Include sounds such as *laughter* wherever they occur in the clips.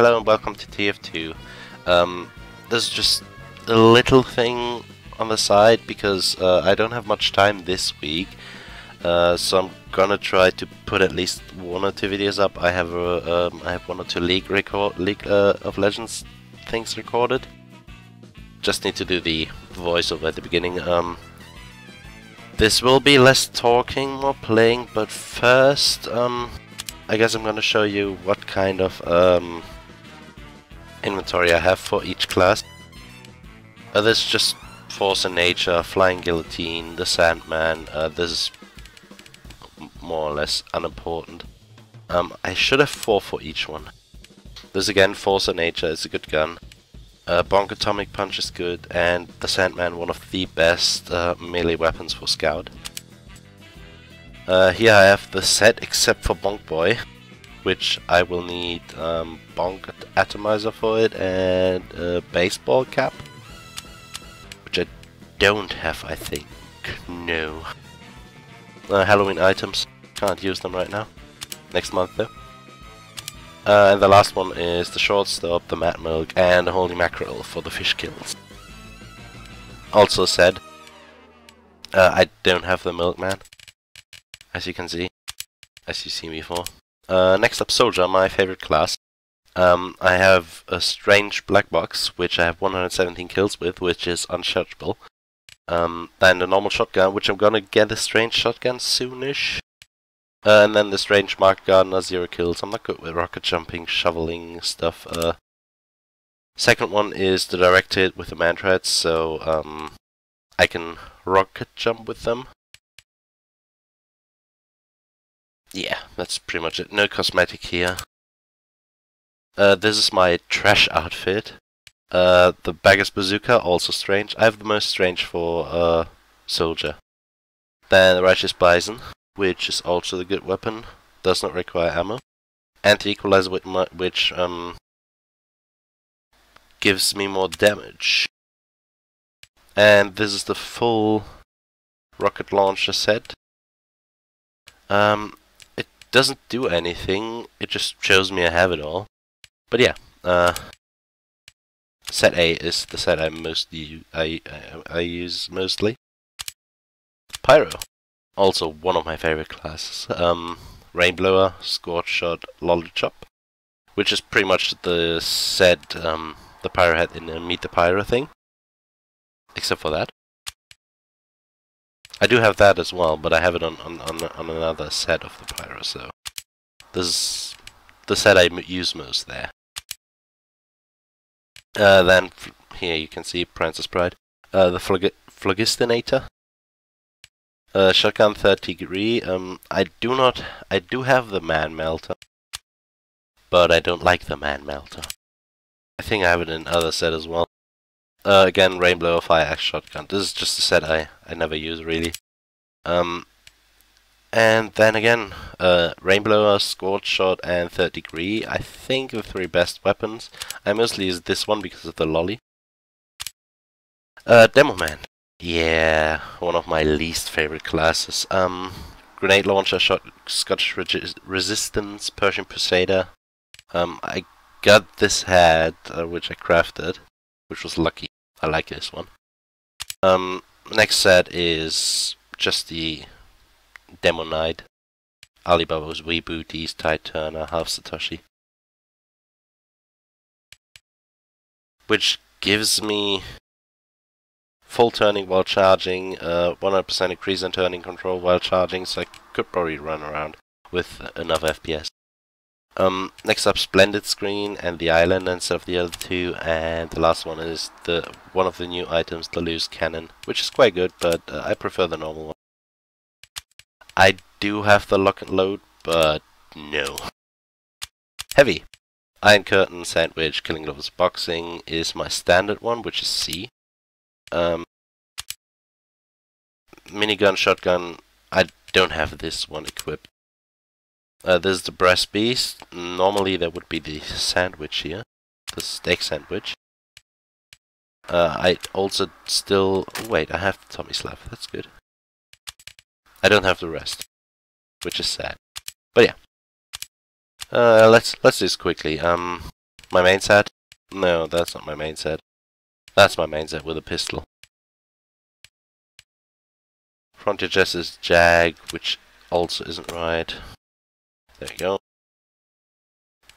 Hello and welcome to TF2. Um, there's just a little thing on the side because uh, I don't have much time this week. Uh, so I'm gonna try to put at least one or two videos up. I have a, um, I have one or two League record, League uh, of Legends things recorded. Just need to do the voiceover at the beginning. Um, this will be less talking, more playing, but first, um, I guess I'm gonna show you what kind of um, inventory I have for each class. Uh, this is just Force-A-Nature, Flying Guillotine, the Sandman. Uh, this is more or less unimportant. Um, I should have four for each one. This again, Force-A-Nature is a good gun. Uh, Bonk Atomic Punch is good, and the Sandman one of the best uh, melee weapons for Scout. Uh, here I have the set except for Bonk Boy, which I will need um, Bonk Atomizer for it and a baseball cap, which I don't have I think, no. Uh, Halloween items, can't use them right now, next month though. Uh, and the last one is the shortstop, the mad milk, and the holy mackerel for the fish kills. Also said, uh, I don't have the milkman, as you can see, as you see before. Uh, next up, soldier, my favorite class. Um, I have a strange black box, which I have 117 kills with, which is unchargeable. Um, then the normal shotgun, which I'm gonna get a strange shotgun soonish. Uh, and then the strange Market Gardener, zero kills. I'm not good with rocket jumping, shoveling stuff. Uh, second one is the direct hit with the Mantreads, so um, I can rocket jump with them. Yeah, that's pretty much it. No cosmetic here. Uh, this is my trash outfit. Uh, the Beggar's Bazooka, also strange. I have the most strange for uh, Soldier. Then the Righteous Bison which is also the good weapon, does not require ammo. Anti-equalizer which um, gives me more damage. And this is the full rocket launcher set. Um, doesn't do anything, it just shows me I have it all. But yeah, uh, set A is the set I most I, I, I use mostly. Pyro also one of my favorite classes. Um, Rainblower, Scorch Shot, Lollichop, which is pretty much the set um, the Pyro had in the Meet the Pyro thing, except for that. I do have that as well, but I have it on, on, on, on another set of the Pyro, so this is the set I use most there. Uh, then here you can see Princess Pride. Uh, the Phlog Phlogistinator, uh, shotgun third degree. Um, I do not. I do have the man melter, but I don't like the man melter. I think I have it in other set as well. Uh, again, Rainblower Fire Axe Shotgun. This is just a set I I never use really. Um, and then again, uh, Rainblower, Scorch Shot, and Third Degree. I think the three best weapons. I mostly use this one because of the lolly. Uh, Demo Man. Yeah, one of my least favorite classes. Um, grenade launcher, shot, Scottish resistance, Persian Persuader. Um, I got this hat, uh, which I crafted, which was lucky. I like this one. Um, next set is just the Demo Knight. Alibaba's Wee Booties, Tide Turner, Half-Zatoichi. Which gives me full turning while charging, 100% uh, increase in turning control while charging, so I could probably run around with enough FPS. Um, next up, Splendid Screen and the Eyelander instead of the other two, and the last one is the one of the new items, the Loose Cannon, which is quite good, but uh, I prefer the normal one. I do have the lock and load, but no. Heavy. Iron Curtain, Sandwich, Killing Gloves of Boxing is my standard one, which is C. Um, minigun, shotgun, I don't have this one equipped. Uh, this is the Brass Beast. Normally there would be the sandwich here. The steak sandwich. Uh, I also still... Wait, I have the Tomislav. That's good. I don't have the rest. Which is sad. But yeah. Uh, let's let's do this quickly. Um, My main set? No, that's not my main set. That's my main set with a pistol. Frontier is Jag, which also isn't right. There you go.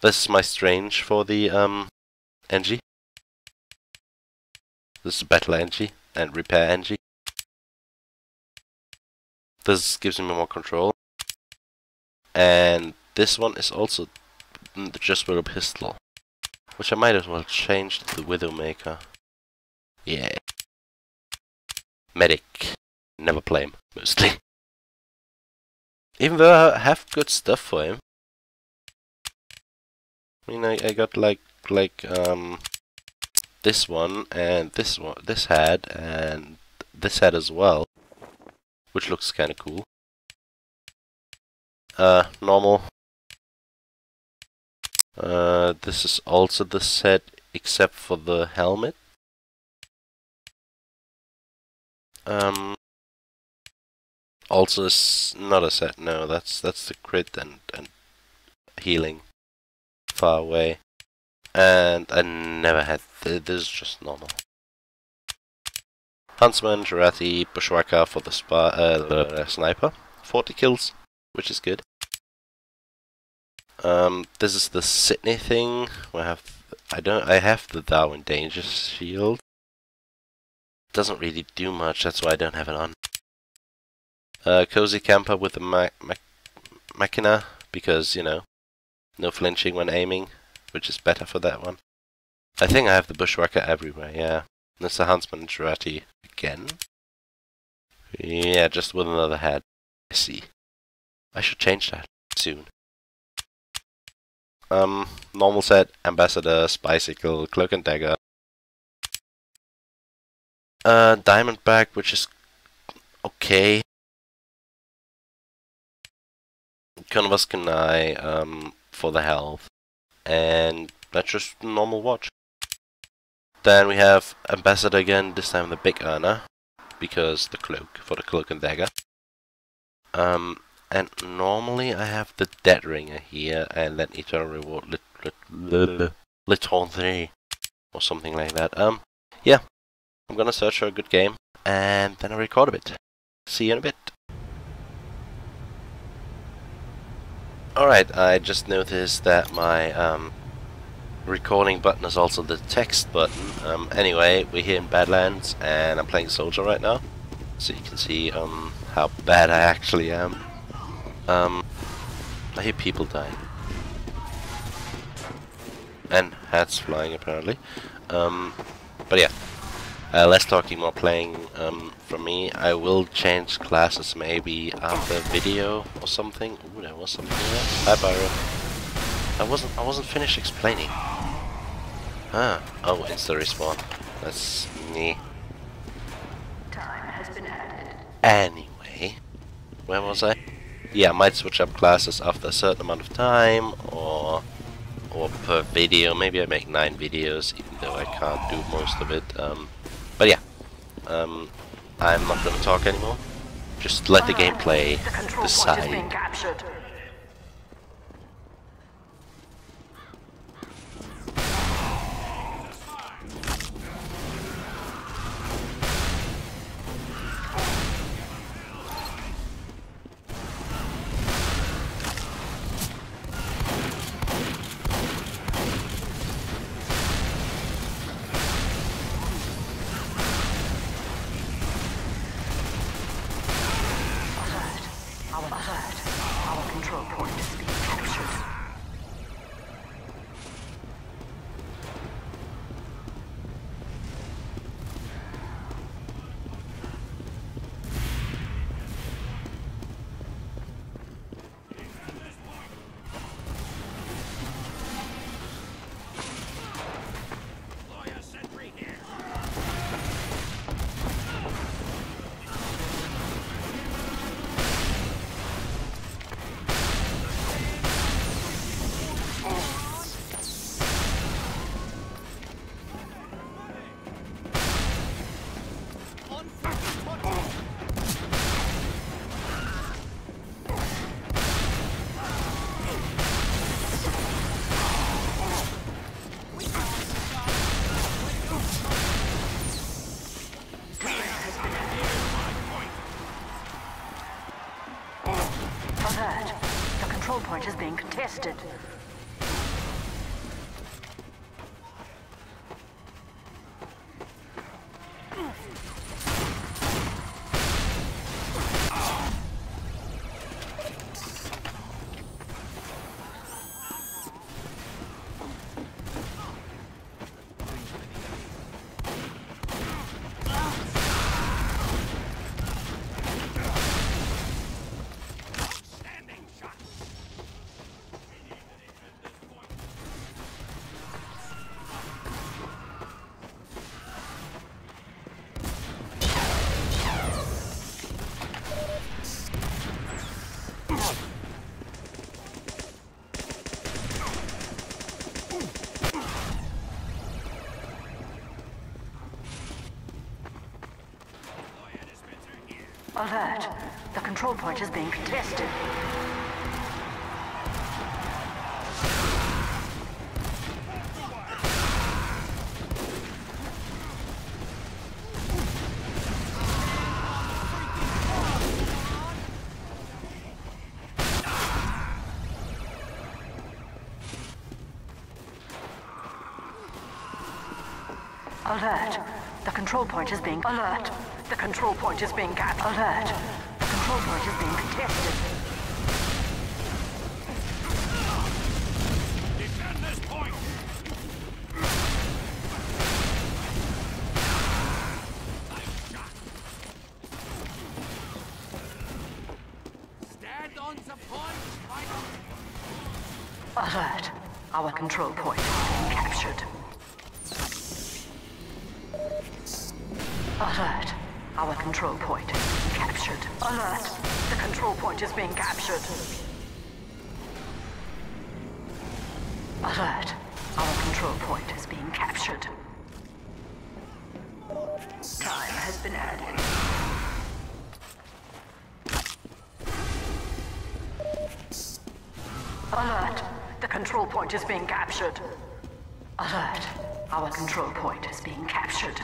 This is my strange for the um NG. This is battle NG and repair NG. This gives me more control. And this one is also just with a pistol. Which I might as well change to the Widowmaker. Yeah. Medic. Never play him, mostly. *laughs* Even though I have good stuff for him. I mean, I, I got like, like, um, this one, and this one, this head, and this head as well. Which looks kinda cool. Uh, normal. Uh, this is also the set, except for the helmet. Um, also not a set. No, that's that's the crit and and healing far away. And I never had th this is just normal. Huntsman, Jarate, Bushwhacker for the, spa, uh, sniper. 40 kills, which is good. Um, this is the Sydney thing. I have I don't I have the Darwin's Danger shield. Doesn't really do much, that's why I don't have it on. Uh, Cozy Camper with the ma ma Machina, because, you know, no flinching when aiming, which is better for that one. I think I have the Bushwhacker everywhere, yeah. That's the Huntsman Jarate again. Yeah, just with another head. I see. I should change that soon. Um, normal set, Ambassador, Bicycle, Cloak and Dagger. Uh, Diamondback, which is okay. Conniver's Kunai um, for the health. And that's just normal watch. Then we have Ambassador again, this time the big earner. Because the cloak, for the cloak and dagger. Um, and normally I have the Dead Ringer here, and then Eternal Reward lit, lit, lit, 3, or something like that. Um, yeah, I'm gonna search for a good game, and then I'll record a bit. See you in a bit. Alright, I just noticed that my um, recording button is also the text button. Um, anyway, we're here in Badlands and I'm playing Soldier right now. So you can see um, how bad I actually am. Um, I hear people dying. And hats flying apparently. Um, but yeah, uh, less talking, more playing um, me. I will change classes maybe after video or something. Ooh, there was something there. Hi, Byron. I wasn't. I wasn't finished explaining. Ah. Oh, insta respawn. That's me. Time has been added. Anyway, where was I? Yeah, I might switch up classes after a certain amount of time, or or per video. Maybe I make nine videos, even though I can't do most of it. Um, um, I'm not going to talk anymore. Just let the gameplay decide. Point is being contested. Alert. The control point is being contested. Alert. The control point is being alert. The control point is being captured. Alert. The control point is being contested. Defend this point! Stand on the point, Alert. Our control point is being captured. Alert. Our control point captured. Alert. The control point is being captured. Alert. Our control point is being captured. Time has been added. Alert! The control point is being captured. Alert! Our control point is being captured.